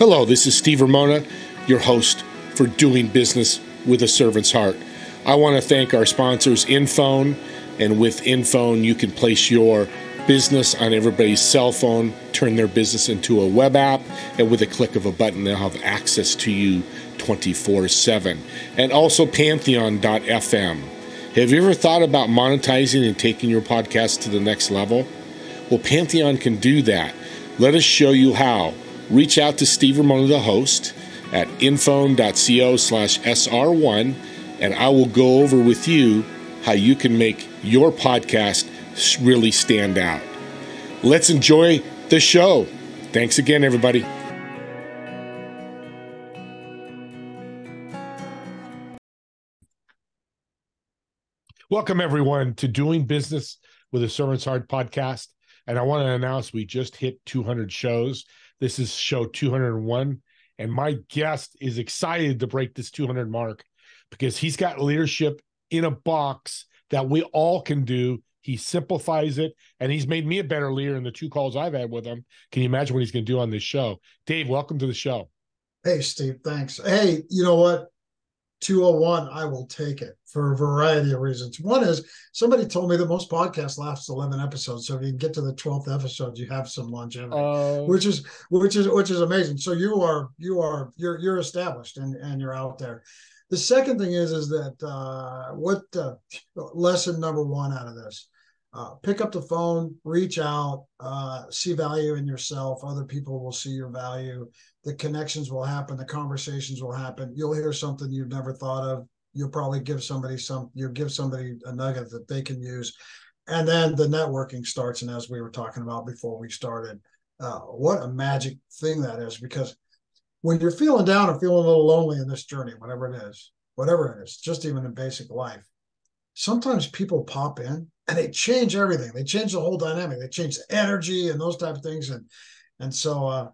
Hello, this is Steve Ramona, your host for Doing Business with a Servant's Heart. I want to thank our sponsors, Infone, and with Infone, you can place your business on everybody's cell phone, turn their business into a web app, and with a click of a button, they'll have access to you 24 7. And also Pantheon.fm. Have you ever thought about monetizing and taking your podcast to the next level? Well, Pantheon can do that. Let us show you how reach out to Steve Ramona, the host, at infone.co slash SR1, and I will go over with you how you can make your podcast really stand out. Let's enjoy the show. Thanks again, everybody. Welcome, everyone, to Doing Business with a Servant's Heart podcast. And I want to announce we just hit 200 shows. This is show 201. And my guest is excited to break this 200 mark because he's got leadership in a box that we all can do. He simplifies it and he's made me a better leader in the two calls I've had with him. Can you imagine what he's going to do on this show? Dave, welcome to the show. Hey, Steve, thanks. Hey, you know what? 201, I will take it for a variety of reasons. One is somebody told me that most podcasts last 11 episodes. So if you can get to the 12th episode, you have some longevity, uh, which is, which is, which is amazing. So you are, you are, you're, you're established and, and you're out there. The second thing is, is that uh, what uh, lesson number one out of this, uh, pick up the phone, reach out, uh, see value in yourself. Other people will see your value. The connections will happen. The conversations will happen. You'll hear something you've never thought of. You'll probably give somebody some. You'll give somebody a nugget that they can use, and then the networking starts. And as we were talking about before we started, uh, what a magic thing that is! Because when you're feeling down or feeling a little lonely in this journey, whatever it is, whatever it is, just even in basic life, sometimes people pop in and they change everything. They change the whole dynamic. They change the energy and those type of things. And and so uh,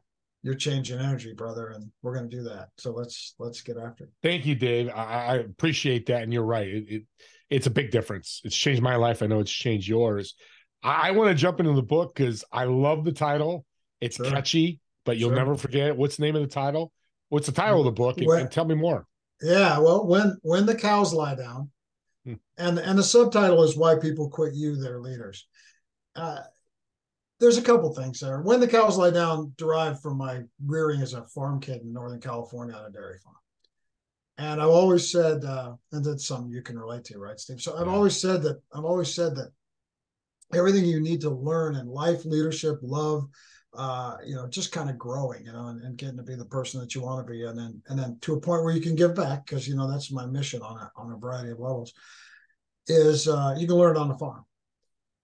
you're changing energy, brother, and we're going to do that. So let's let's get after it. Thank you, Dave. I, I appreciate that, and you're right. It, it, it's a big difference. It's changed my life. I know it's changed yours. I, I want to jump into the book because I love the title. It's sure. catchy, but you'll sure. never forget it. What's the name of the title? What's the title of the book? And, when, and tell me more. Yeah, well, when when the cows lie down, Hmm. And and the subtitle is why people quit you, their leaders. Uh, there's a couple things there. When the cows lie down, derived from my rearing as a farm kid in Northern California on a dairy farm. And I've always said, uh, and that's something you can relate to, right, Steve? So I've always said that I've always said that everything you need to learn in life, leadership, love, uh, you know, just kind of growing, you know, and, and, getting to be the person that you want to be, and then and then to a point where you can give back, because you know that's my mission on a on a variety of levels. Is uh, you can learn it on the farm,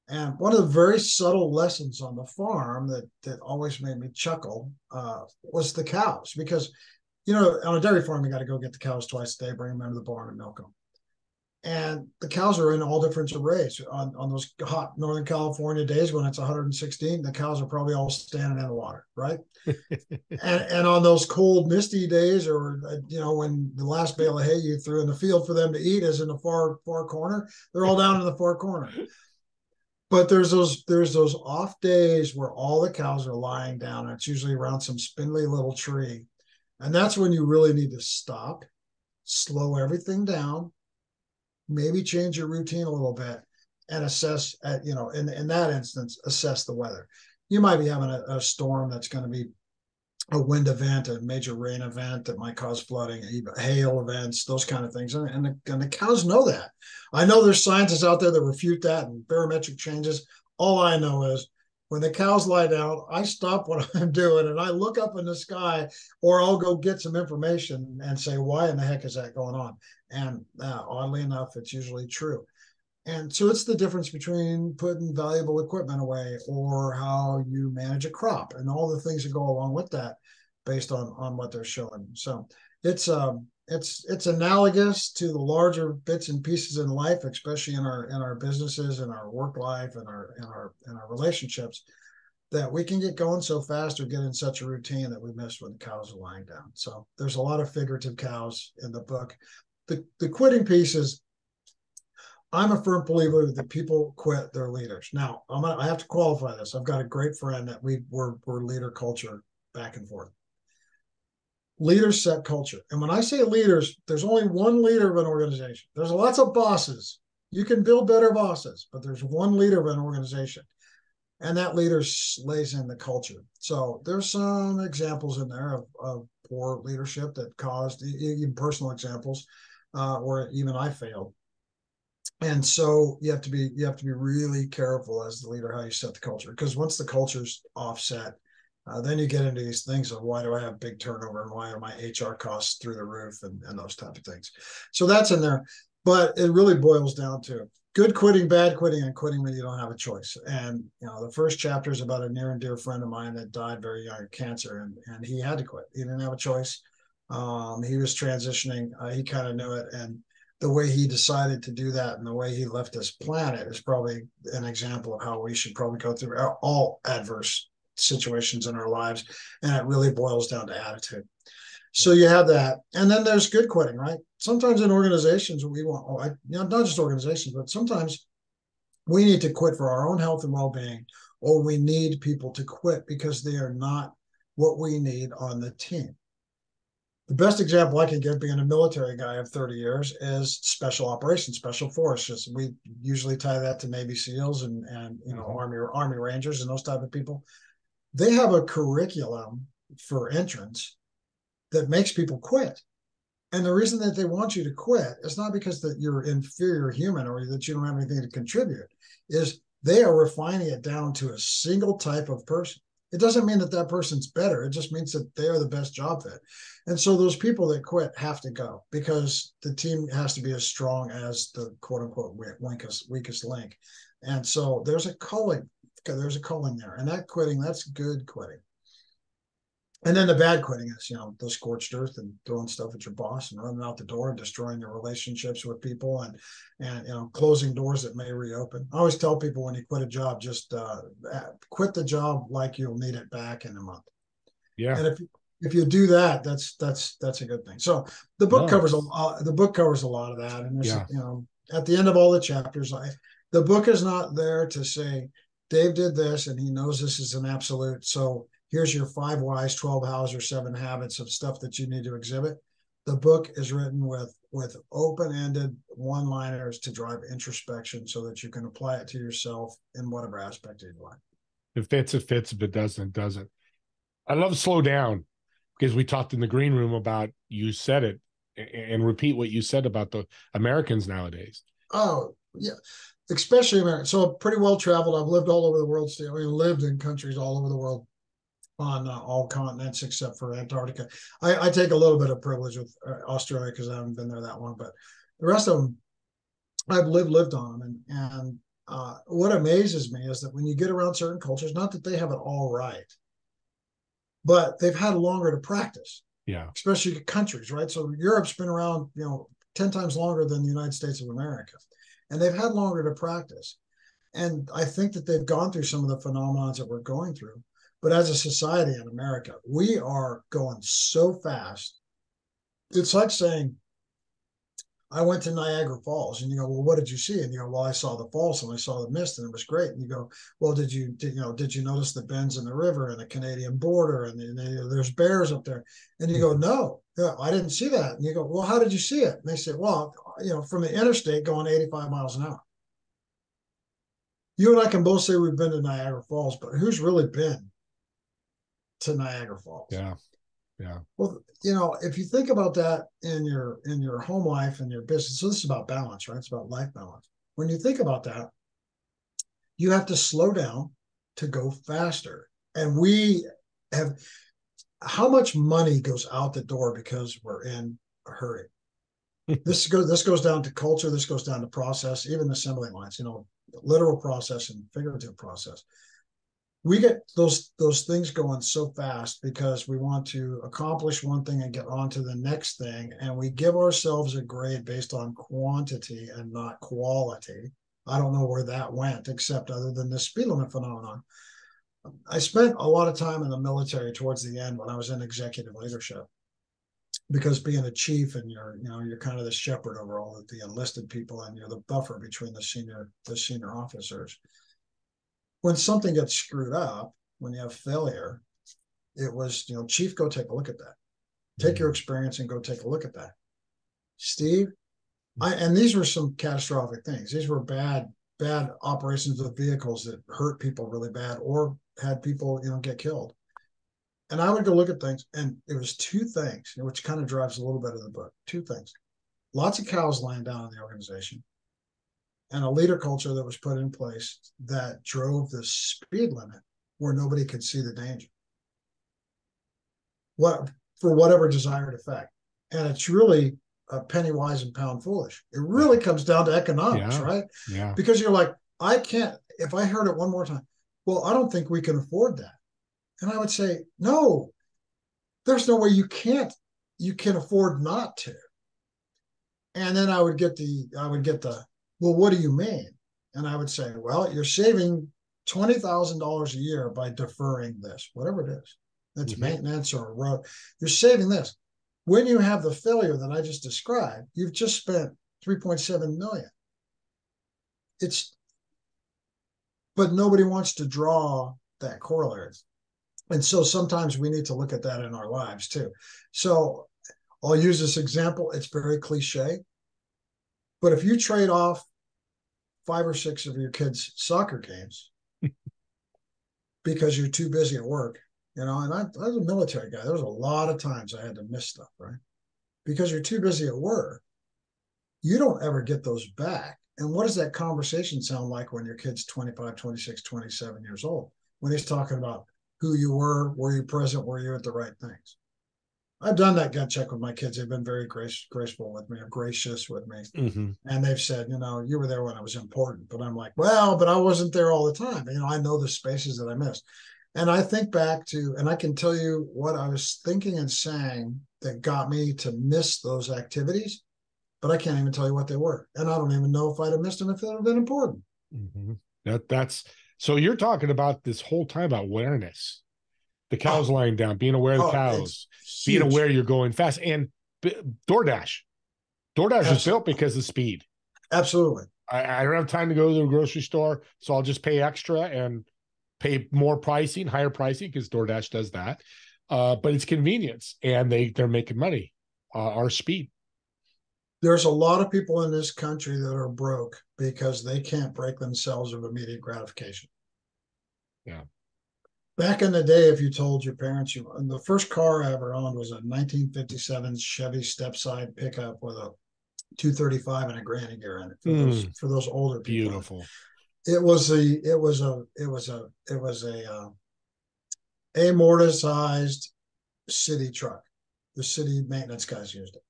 and one of the very subtle lessons on the farm that that always made me chuckle uh, was the cows, because you know on a dairy farm you got to go get the cows twice a day, bring them into the barn and milk them and the cows are in all different arrays. On, on those hot northern california days when it's 116 the cows are probably all standing in the water right? And, and on those cold misty days or uh, you know when the last bale of hay you threw in the field for them to eat is in the far far corner they're all down in the far corner but there's those there's those off days where all the cows are lying down and it's usually around some spindly little tree. And that's when you really need to stop slow everything down maybe change your routine a little bit and assess at you know in, in that instance assess the weather. You might be having a, a storm that's going to be a wind event a major rain event that might cause flooding hail events those kind of things and, and, the, and the cows know that i know there's scientists out there that refute that and barometric changes all i know is when the cows lie down, I stop what I'm doing and I look up in the sky, or I'll go get some information and say, why in the heck is that going on? And uh, oddly enough, it's usually true. And so it's the difference between putting valuable equipment away or how you manage a crop and all the things that go along with that based on on what they're showing. So it's um it's it's analogous to the larger bits and pieces in life, especially in our in our businesses and our work life and our in our in our relationships, that we can get going so fast or get in such a routine that we miss when the cows are lying down. So there's a lot of figurative cows in the book. The the quitting piece is I'm a firm believer that people quit their leaders. Now, I'm gonna, I have to qualify this. I've got a great friend that we were. we're leader culture back and forth leaders set culture. And when I say leaders, there's only one leader of an organization. There's lots of bosses. You can build better bosses, but there's one leader of an organization. And that leader lays in the culture. So there's some examples in there of, of poor leadership that caused even personal examples uh, where even I failed. And so you have to be you have to be really careful as the leader how you set the culture because once the culture's offset, uh, then you get into these things of why do I have big turnover and why are my HR costs through the roof and, and those type of things. So that's in there. But it really boils down to good quitting, bad quitting, and quitting when you don't have a choice. And you know, the first chapter is about a near and dear friend of mine that died very young of cancer, and and he had to quit. He didn't have a choice. Um, he was transitioning. Uh, he kind of knew it, and the way he decided to do that and the way he left this planet is probably an example of how we should probably go through all adverse situations in our lives. And it really boils down to attitude. So you have that. And then there's good quitting, right? Sometimes in organizations, we want, oh, I, you know, not just organizations, but sometimes we need to quit for our own health and well being, or we need people to quit because they are not what we need on the team. The best example I can give, being a military guy of 30 years, is special operations, special forces. We usually tie that to Navy SEALs and and you know mm-hmm. Army Army Rangers and those type of people they have a curriculum for entrance that makes people quit. And the reason that they want you to quit is not because that you're inferior human or that you don't have anything to contribute, is they are refining it down to a single type of person. It doesn't mean that that person's better. It just means that they are the best job fit. And so those people that quit have to go because the team has to be as strong as the quote unquote weakest, weakest link. And so there's a culling there's a culling there, and that quitting that's good quitting. And then the bad quitting is, you know, the scorched earth and throwing stuff at your boss and running out the door and destroying your relationships with people and and you know closing doors that may reopen. I always tell people when you quit a job, just uh, quit the job like you'll need it back in a month. Yeah. And if if you do that, that's that's that's a good thing. So the book covers a uh, the book covers a lot of that, and there's yeah. you know at the end of all the chapters, I the book is not there to say Dave did this and he knows this is an absolute. So here's your five whys, 12 hows, or seven habits of stuff that you need to exhibit. The book is written with with open-ended one-liners to drive introspection so that you can apply it to yourself in whatever aspect of your life. If it fits, it fits. If it doesn't, it doesn't. I love slow down because we talked in the green room about you said it and repeat what you said about the Americans nowadays. Oh, yeah especially America. So pretty well traveled. I've lived all over the world. Still, I mean, lived in countries all over the world, on uh, all continents except for Antarctica. I, I, take a little bit of privilege with uh, Australia because I haven't been there that long, but the rest of them, I've lived lived on them. And and uh, what amazes me is that when you get around certain cultures, not that they have it all right, but they've had longer to practice. Yeah, especially countries, right? So Europe's been around, you know, ten times longer than the United States of America and they've had longer to practice. And I think that they've gone through some of the phenomenons that we're going through. But as a society in America, we are going so fast. It's like saying, I went to Niagara Falls, and you go, well, what did you see? And you go, well, I saw the falls and I saw the mist, and it was great. And you go, well, did you, did, you know, did you notice the bends in the river and the Canadian border, and, the, and the, there's bears up there? And you go, mm-hmm. no, yeah, I didn't see that. And you go, well, how did you see it? And they say, well, you know, from the interstate going 85 miles an hour. You and I can both say we've been to Niagara Falls, but who's really been to Niagara Falls? Yeah. Yeah. Well, you know, if you think about that in your in your home life and your business, so this is about balance, right? It's about life balance. When you think about that, you have to slow down to go faster. And we have how much money goes out the door because we're in a hurry? this goes this goes down to culture, this goes down to process, even assembly lines, you know, literal process and figurative process we get those those things going so fast because we want to accomplish one thing and get on to the next thing. And we give ourselves a grade based on quantity and not quality. I don't know where that went except other than the speed limit phenomenon. I spent a lot of time in the military towards the end when i was in executive leadership. Because being a chief and you're you know you're kind of the shepherd over all of the enlisted people and you're the buffer between the senior the senior officers when something gets screwed up, when you have failure, it was, you know, chief, go take a look at that. Take your mm-hmm. experience and go take a look at that. Steve, I and these were some catastrophic things. These were bad, bad operations of vehicles that hurt people really bad or had people, you know, get killed. And I would go look at things, and it was two things, which kind of drives a little bit of the book. Two things. Lots of cows lying down in the organization, and a leader culture that was put in place that drove the speed limit where nobody could see the danger. What for whatever desired effect. And it's really a penny wise and pound foolish. It really comes down to economics, Yeah. right? Yeah. Because you're like, I can't, if I heard it one more time, well, I don't think we can afford that. And I would say, no, there's no way you can't, you can afford not to. And then I would get the, I would get the, well, what do you mean? And I would say, well, you're saving $20,000 a year by deferring this, whatever it is. It's Mhm. maintenance or a road. You're saving this. When you have the failure that I just described, you've just spent 3.7 million. It's, but nobody wants to draw that corollary. And so sometimes we need to look at that in our lives too. So I'll use this example. It's very cliche. But if you trade off five or six of your kids' soccer games because you're too busy at work, you know, and I, I was a military guy. There was a lot of times I had to miss stuff, right? Because you're too busy at work, you don't ever get those back. And what does that conversation sound like when your kid's 25, 26, 27 years old? When he's talking about who you were, were you present, were you at the right things? I've done that gut check with my kids. They've been very grace, graceful with me, or gracious with me. hmm And they've said, you know, you were there when it was important. But I'm like, well, but I wasn't there all the time. You know, I know the spaces that I missed. And I think back to, and I can tell you what I was thinking and saying that got me to miss those activities, but I can't even tell you what they were. And I don't even know if I'd have missed them if they'd have been important. hmm That that's so you're talking about this whole time about awareness. The cows lying down, being aware of the Oh, cows, being aware you're going fast, and B- DoorDash. DoorDash is built because of speed. Absolutely. I, I don't have time to go to the grocery store, so I'll just pay extra and pay more pricing, higher pricing because DoorDash does that. Uh, but it's convenience, and they they're making money. Uh, our speed. There's a lot of people in this country that are broke because they can't break themselves of immediate gratification. Yeah. Back in the day, if you told your parents you and the first car I ever owned was a 1957 Chevy stepside pickup with a 235 and a granny gear in it for, those, for those older people. Beautiful. It was a it was a it was a it was a uh, amortized city truck. The city maintenance guys used it.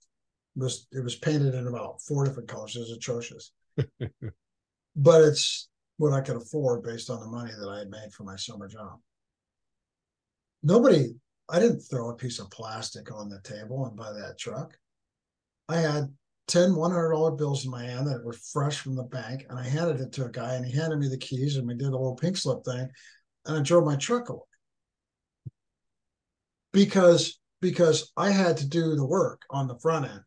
It was it was painted in about four different colors. It was atrocious. but it's what I could afford based on the money that I had made for my summer job. Nobody, I didn't throw a piece of plastic on the table and buy that truck. I had 10 $100 bills in my hand that were fresh from the bank, and I handed it to a guy, and he handed me the keys, and we did a little pink slip thing, and I drove my truck away because because I had to do the work on the front end.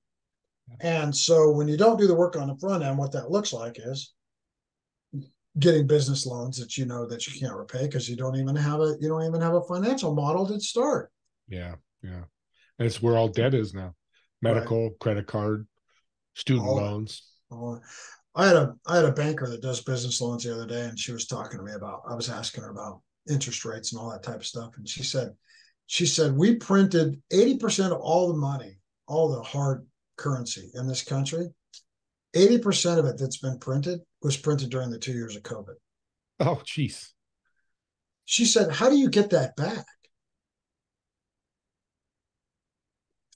And so when you don't do the work on the front end, what that looks like is getting business loans that you know that you can't repay because you don't even have a you don't even have a financial model to start. Yeah, yeah. And it's where all debt is now. Medical, credit card, student All loans. Uh, I had a I had a banker that does business loans the other day, and she was talking to me about. I was asking her about interest rates and all that type of stuff, and she said, she said we printed eighty percent of all the money, all the hard currency in this country. Eighty percent of it that's been printed was printed during the two years of COVID. Oh, jeez. She said, "How do you get that back?"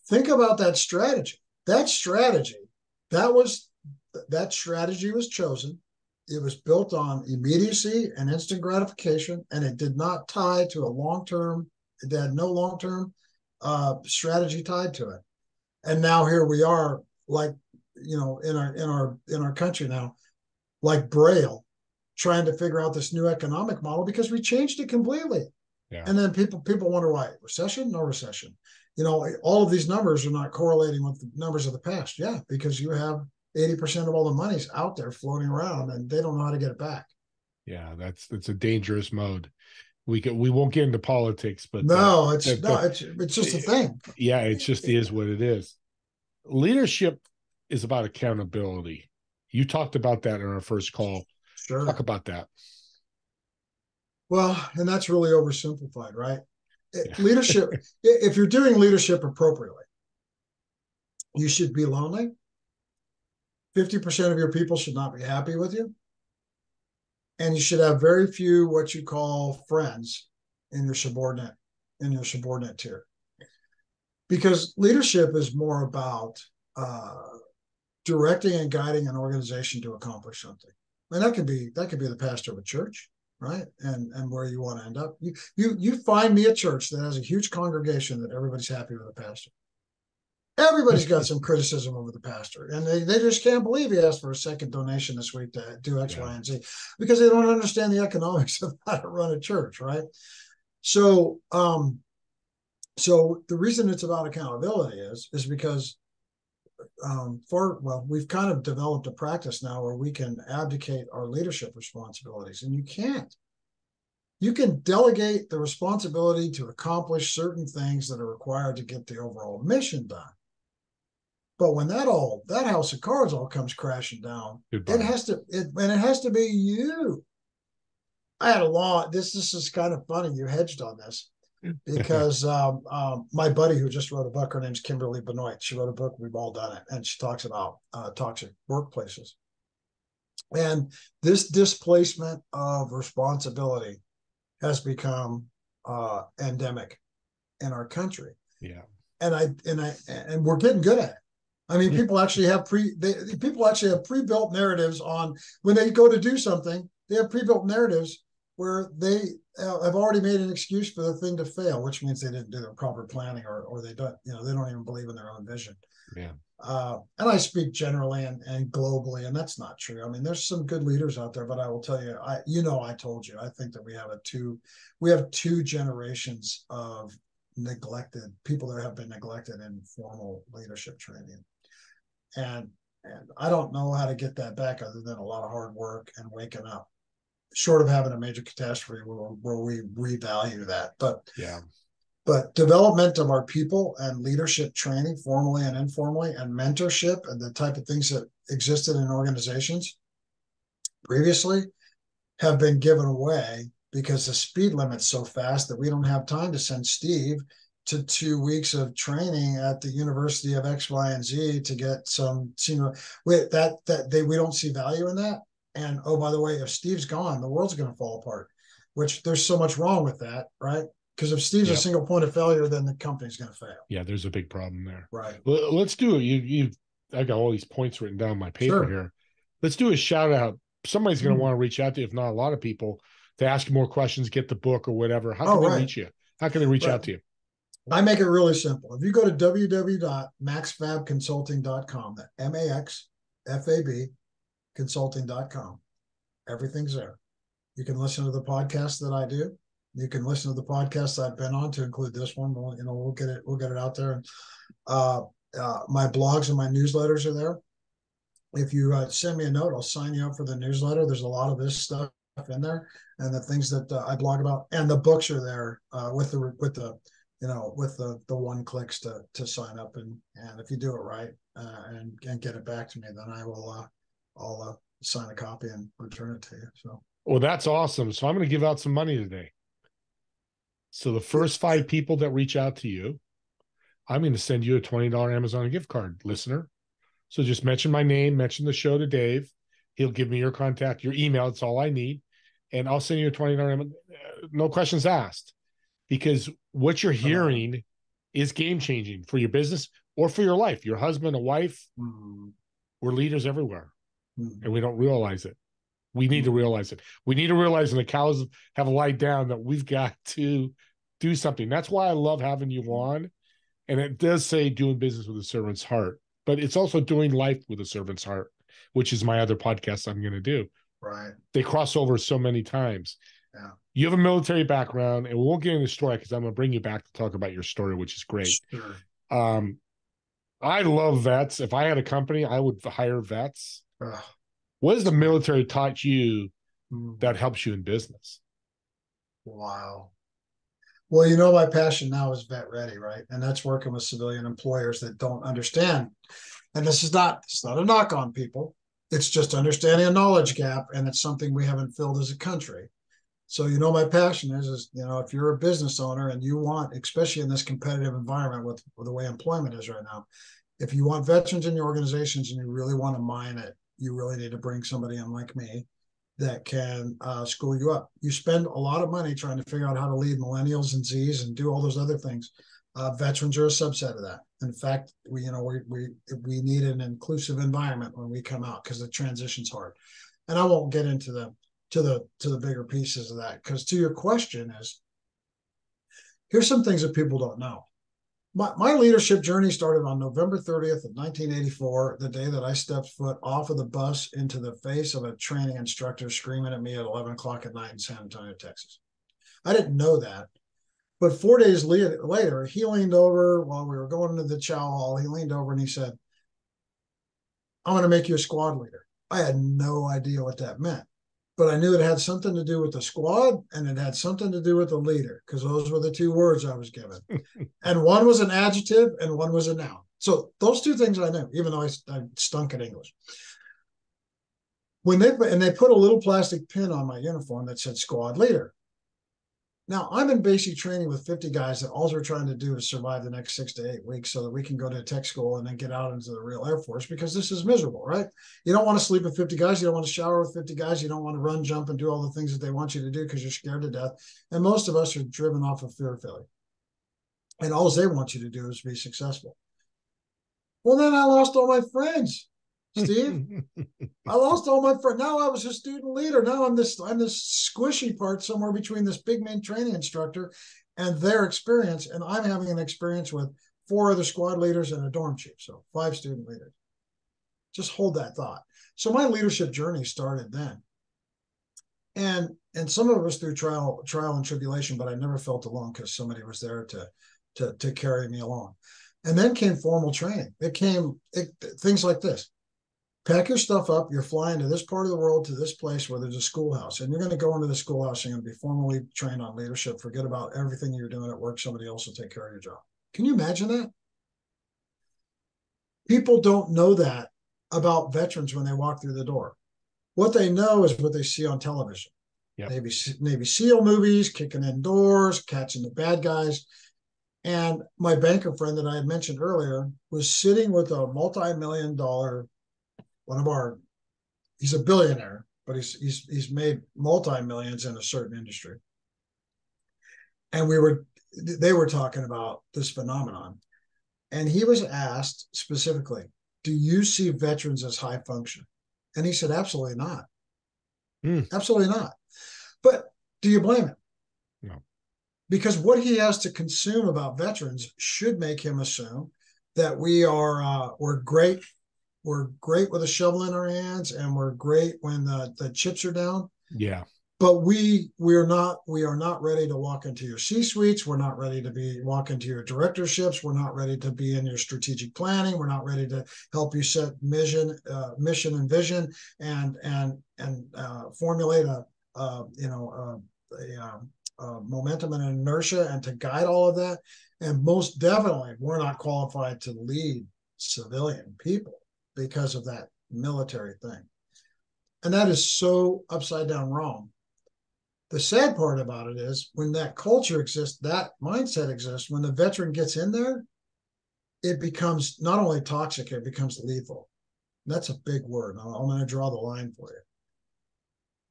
Think about that strategy. That strategy, that was that strategy was chosen. It was built on immediacy and instant gratification, and it did not tie to a long term. It had no long term uh, strategy tied to it. And now here we are, like you know, in our in our in our country now, like Braille, trying to figure out this new economic model because we changed it completely. Yeah. And then people people wonder why recession, no recession. You know, all of these numbers are not correlating with the numbers of the past. Yeah, because you have 80% of all the money's out there floating around and they don't know how to get it back. Yeah, that's that's a dangerous mode. we can we won't get into politics, but no, uh, it's the, no, it's it's just a thing. Yeah, it just is what it is. Leadership is about accountability. You talked about that in our first call. Sure. Talk about that. Well, and that's really oversimplified, right? Yeah. Leadership, if you're doing leadership appropriately, you should be lonely. 50% of your people should not be happy with you. And you should have very few what you call friends in your subordinate in your subordinate tier. Because leadership is more about uh, directing and guiding an organization to accomplish something. And that could be that could be the pastor of a church, right? And and where you want to end up. You you you find me a church that has a huge congregation that everybody's happy with the pastor. Everybody's got some criticism over the pastor, and they, they just can't believe he asked for a second donation this week to do X, yeah. Y, and Z because they don't understand the economics of how to run a church, right? So, um, so the reason it's about accountability is is because um, for well, we've kind of developed a practice now where we can abdicate our leadership responsibilities, and you can't. You can delegate the responsibility to accomplish certain things that are required to get the overall mission done. But when that all that house of cards all comes crashing down, Goodbye. it has to it, and it has to be you. I had a law. This this is kind of funny. You hedged on this because um, um, my buddy who just wrote a book, her name's Kimberly Benoit. She wrote a book. We've all done it, and she talks about uh, toxic workplaces. And this displacement of responsibility has become uh, endemic in our country. Yeah. And I and I and we're getting good at it. I mean, people actually have pre they, people actually have pre-built narratives on when they go to do something. They have pre-built narratives where they uh, have already made an excuse for the thing to fail, which means they didn't do the proper planning or or they don't you know they don't even believe in their own vision. Yeah. Uh, and I speak generally and, and globally, and that's not true. I mean, there's some good leaders out there, but I will tell you, I you know, I told you, I think that we have a two, we have two generations of neglected people that have been neglected in formal leadership training and and I don't know how to get that back other than a lot of hard work and waking up. Short of having a major catastrophe where, where we revalue that, but yeah, but development of our people and leadership training, formally and informally, and mentorship and the type of things that existed in organizations previously have been given away because the speed limit's so fast that we don't have time to send Steve to two weeks of training at the University of X, Y, and Z to get some senior. Wait, that that they we don't see value in that. And oh, by the way, if Steve's gone, the world's going to fall apart. Which there's so much wrong with that, right? Because if Steve's yep. a single point of failure, then the company's going to fail. Yeah, there's a big problem there. Right. Well, let's do it. You you I got all these points written down my paper sure. here. Let's do a shout out. Somebody's going to mm-hmm. want to reach out to you, if not a lot of people, to ask more questions, get the book or whatever. How can oh, they right. reach you? How can they reach right. out to you? I make it really simple. If you go to www.maxfabconsulting.com, that M A X F A B consulting.com, everything's there. You can listen to the podcast that I do. You can listen to the podcasts I've been on to include this one. We'll, you know, we'll get it, we'll get it out there. And uh, uh, my blogs and my newsletters are there. If you uh, send me a note, I'll sign you up for the newsletter. There's a lot of this stuff in there, and the things that uh, I blog about, and the books are there uh, with the with the you know, with the the one clicks to to sign up, and and if you do it right uh, and and get it back to me, then I will uh, I'll uh, sign a copy and return it to you. So. Well, that's awesome. So I'm going to give out some money today. So the first five people that reach out to you, I'm going to send you a twenty dollar Amazon gift card, listener. So just mention my name, mention the show to Dave. He'll give me your contact, your email. It's all I need, and I'll send you a twenty dollar. No questions asked because what you're hearing is game changing for your business or for your life. Your husband, a wife, mm-hmm. we're leaders everywhere, mm-hmm. and we don't realize it. We need to mm-hmm. realize it. We need to realize when the cows have lied down that we've got to do something. That's why I love having you on. And it does say doing business with a servant's heart, but it's also doing life with a servant's heart, which is my other podcast I'm going to do. Right. They cross over so many times. Yeah. You have a military background, and we won't get into the story because I'm going to bring you back to talk about your story, which is great. Sure. Um, I love vets. If I had a company, I would hire vets. Ugh. What has the military taught you mm. that helps you in business? Wow. Well, you know, my passion now is vet ready, right? And that's working with civilian employers that don't understand. And this is not it's not a knock on people. It's just understanding a knowledge gap, and it's something we haven't filled as a country. So you know, my passion is is you know, if you're a business owner and you want, especially in this competitive environment with, with the way employment is right now, if you want veterans in your organizations and you really want to mine it, you really need to bring somebody in like me that can uh, school you up. You spend a lot of money trying to figure out how to lead millennials and Z's and do all those other things. Uh, veterans are a subset of that. In fact, we you know we we we need an inclusive environment when we come out because the transition's hard. And I won't get into the to the to the bigger pieces of that because to your question is here's some things that people don't know my, my leadership journey started on November 30th of 1984, the day that I stepped foot off of the bus into the face of a training instructor screaming at me at 11 o'clock at night in San Antonio, Texas. I didn't know that. But four days later, he leaned over while we were going into the chow hall. He leaned over and he said, I'm going to make you a squad leader. I had no idea what that meant but I knew it had something to do with the squad and it had something to do with the leader because those were the two words I was given. and one was an adjective and one was a noun. So those two things I knew, even though I, I stunk at English. When they and they put a little plastic pin on my uniform that said squad leader. Now I'm in basic training with 50 guys that all we're trying to do is survive the next six to eight weeks so that we can go to tech school and then get out into the real Air Force because this is miserable, right? You don't want to sleep with 50 guys, you don't want to shower with 50 guys, you don't want to run, jump, and do all the things that they want you to do because you're scared to death. And most of us are driven off of fear of failure. And all they want you to do is be successful. Well, then I lost all my friends. Steve. I lost all my friends. Now I was a student leader. Now I'm this I'm this squishy part somewhere between this big man training instructor and their experience. And I'm having an experience with four other squad leaders and a dorm chief. So five student leaders. Just hold that thought. So my leadership journey started then. And and some of it was through trial, trial and tribulation, but I never felt alone because somebody was there to to to carry me along. And then came formal training. It came it, things like this pack your stuff up. You're flying to this part of the world, to this place where there's a schoolhouse, and you're going to go into the schoolhouse. You're going to be formally trained on leadership. Forget about everything you're doing at work. Somebody else will take care of your job. Can you imagine that? People don't know that about veterans when they walk through the door. What they know is what they see on television. Yep. Navy, Navy SEAL movies, kicking in doors, catching the bad guys. And my banker friend that I had mentioned earlier was sitting with a multi-million dollar one of our he's a billionaire, but he's he's he's made multi millions in a certain industry. And we were they were talking about this phenomenon, and he was asked specifically, "Do you see veterans as high function?" And he said, "Absolutely not. Mm. Absolutely not." But do you blame him? No. Because what he has to consume about veterans should make him assume that we are uh, we're great we're great with a shovel in our hands and we're great when the, the chips are down. Yeah. But we we're not we are not ready to walk into your C suites. We're not ready to be walk into your directorships. We're not ready to be in your strategic planning. We're not ready to help you set mission, uh, mission and vision, and and and uh, formulate a uh, you know a, um, a momentum and inertia, and to guide all of that. And most definitely, we're not qualified to lead civilian people because of that military thing. And that is so upside down wrong. The sad part about it is when that culture exists, that mindset exists, when the veteran gets in there, it becomes not only toxic, it becomes lethal. That's a big word. I'm going to draw the line for you.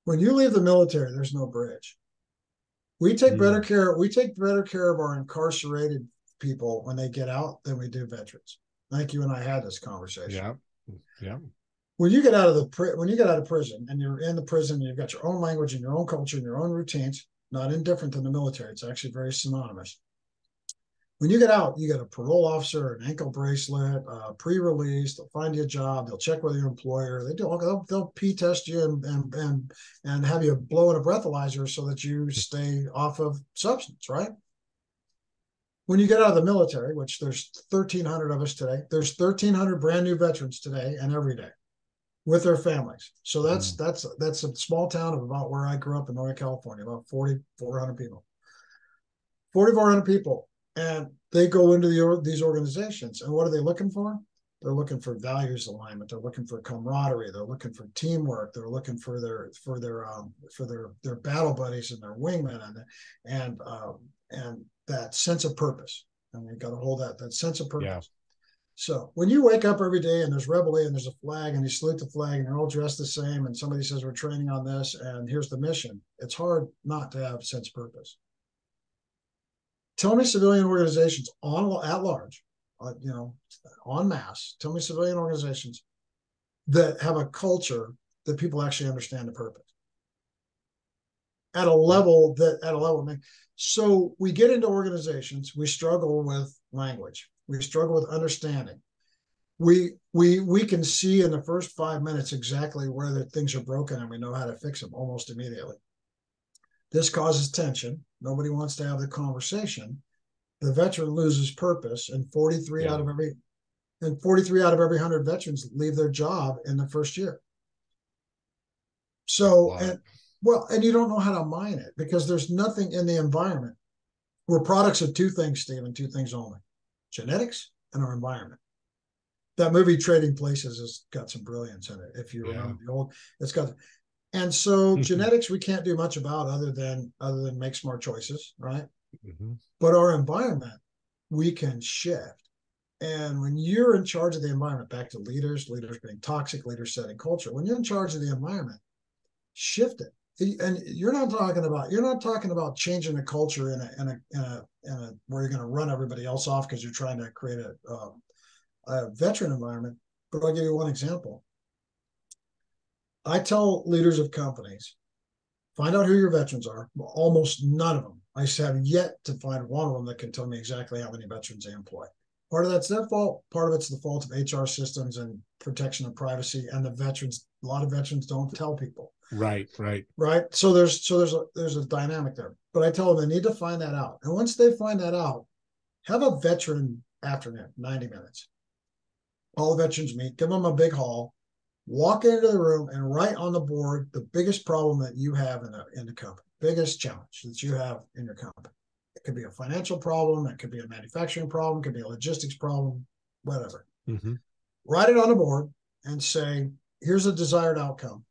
When you leave the military, there's no bridge. We take mm. better care. We take better care of our incarcerated people when they get out than we do veterans. Thank you and I had this conversation. Yeah. Yeah. When you get out of the when you get out of prison and you're in the prison, you've got your own language and your own culture and your own routines. Not indifferent than the military. It's actually very synonymous. When you get out, you get a parole officer, an ankle bracelet, uh, pre-release. They'll find you a job. They'll check with your employer. They do. They'll, they'll p-test you and, and and and have you blow in a breathalyzer so that you stay off of substance. Right when you get out of the military, which there's 1,300 of us today, there's 1,300 brand new veterans today and every day. with their families. So that's mm. that's that's a small town of about where I grew up in Northern California, about 4,400 people. 4,400 people, and they go into the, these organizations, and what are they looking for? They're looking for values alignment. They're looking for camaraderie. They're looking for teamwork. They're looking for their for their um, for their their battle buddies and their wingmen and and um, and that sense of purpose. And we got to hold that that sense of purpose. Yeah. So when you wake up every day and there's reveille and there's a flag and you salute the flag and you're all dressed the same and somebody says we're training on this and here's the mission, it's hard not to have sense of purpose. Tell me civilian organizations on at large, uh, you know, en masse. Tell me civilian organizations that have a culture that people actually understand the purpose at a level that at a level. So we get into organizations, we struggle with language we struggle with understanding. We we we can see in the first five minutes exactly where the things are broken and we know how to fix them almost immediately. This causes tension. Nobody wants to have the conversation. The veteran loses purpose, and 43 yeah. out of every and 43 out of every 100 veterans leave their job in the first year. So, wow. and well, and you don't know how to mine it because there's nothing in the environment. We're products of two things, Stephen, two things only genetics and our environment. That movie Trading Places has got some brilliance in it. If you yeah. remember the old, it's got and so genetics we can't do much about other than other than make smart choices, right? Mm-hmm. But our environment we can shift. And when you're in charge of the environment, back to leaders, leaders being toxic, leaders setting culture, when you're in charge of the environment, shift it and you're not talking about you're not talking about changing the culture in a in a in a, in a where you're going to run everybody else off because you're trying to create a, um, a veteran environment. But I'll give you one example. I tell leaders of companies, find out who your veterans are. Almost none of them. I have yet to find one of them that can tell me exactly how many veterans they employ. Part of that's their fault. Part of it's the fault of HR systems and protection of privacy. And the veterans, a lot of veterans don't tell people. Right, right, right. So there's so there's a there's a dynamic there. But I tell them they need to find that out. And once they find that out, have a veteran afternoon, 90 minutes. All the veterans meet, give them a big hall, walk into the room and write on the board the biggest problem that you have in the in the company, biggest challenge that you have in your company. It could be a financial problem, it could be a manufacturing problem, it could be a logistics problem, whatever. Mm-hmm. Write it on the board and say, here's a desired outcome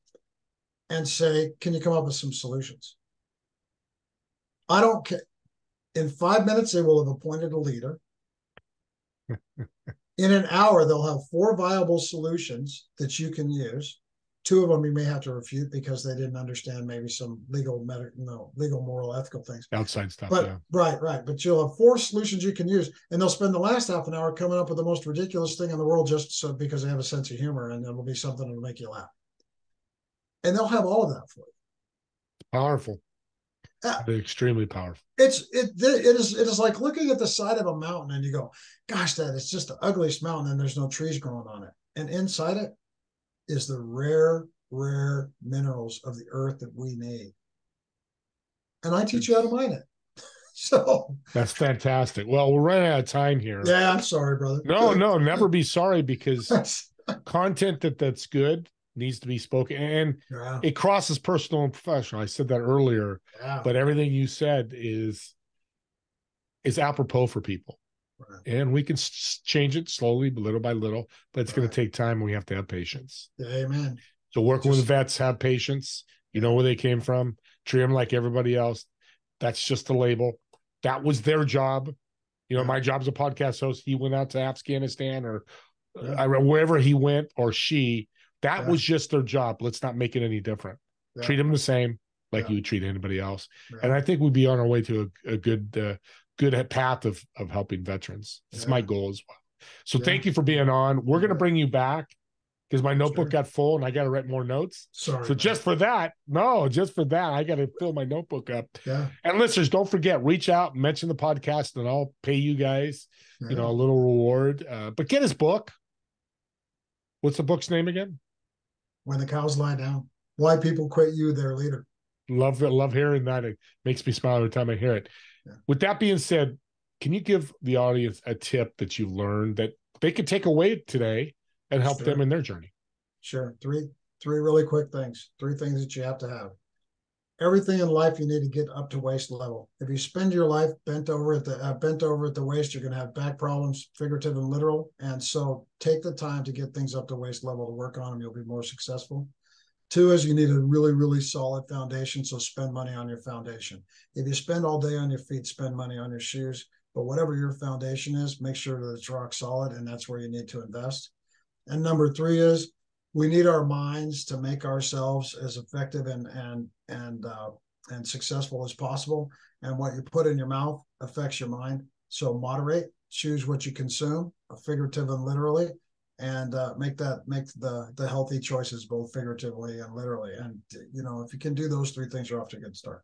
and say, can you come up with some solutions? I don't care. In five minutes, they will have appointed a leader. In an hour, they'll have four viable solutions that you can use. Two of them you may have to refute because they didn't understand maybe some legal, med- no, legal, moral, ethical things. Outside stuff. But yeah. right, right. But you'll have four solutions you can use, and they'll spend the last half an hour coming up with the most ridiculous thing in the world just so because they have a sense of humor, and it'll be something that'll make you laugh and they'll have all of that for you. Powerful. Uh, extremely powerful. It's it it is it is like looking at the side of a mountain and you go, gosh, that is just the ugliest mountain and there's no trees growing on it. And inside it is the rare, rare minerals of the earth that we need. And I teach you how to mine it. So that's fantastic. Well, we're running out of time here. Yeah, I'm sorry, brother. No, no, never be sorry because content that that's good needs to be spoken and yeah. it crosses personal and professional i said that earlier yeah. but everything you said is is apropos for people right. and we can s- change it slowly but little by little but it's right. going to take time and we have to have patience amen so working just, with vets have patience you know where they came from treat them like everybody else that's just a label that was their job you know yeah. my job as a podcast host he went out to afghanistan or uh, yeah. wherever he went or she that yeah. was just their job. Let's not make it any different. Yeah. Treat them the same like yeah. you would treat anybody else. And I think we'd be on our way to a, a good uh, good path of of helping veterans. It's my goal as well. So thank you for being on. We're going to bring you back because my notebook sure. got full and I got to write more notes. Sorry. So man. just for that, no, just for that, I got to fill my notebook up. Yeah. And listeners, don't forget, reach out, mention the podcast, and I'll pay you guys, yeah. you know, a little reward. Uh, but get his book. What's the book's name again? When the cows lie down. Why people quit you, their leader. Love. Love hearing that. It makes me smile every time I hear it. Yeah. With that being said, can you give the audience a tip that you've learned that they could take away today and help sure. them in their journey? Sure. Three, three really quick things. Three things that you have to have. Everything in life you need to get up to waist level. If you spend your life bent over at the uh, bent over at the waist, you're going to have back problems, figurative and literal. And so, take the time to get things up to waist level to work on them. You'll be more successful. Two is you need a really, really solid foundation. So spend money on your foundation. If you spend all day on your feet, spend money on your shoes. But whatever your foundation is, make sure that it's rock solid, and that's where you need to invest. And number three is we need our minds to make ourselves as effective and and and uh, and successful as possible. And what you put in your mouth affects your mind. So moderate, choose what you consume, figurative and literally, and uh, make that make the the healthy choices both figuratively and literally. And you know, if you can do those three things, you're off to a good start.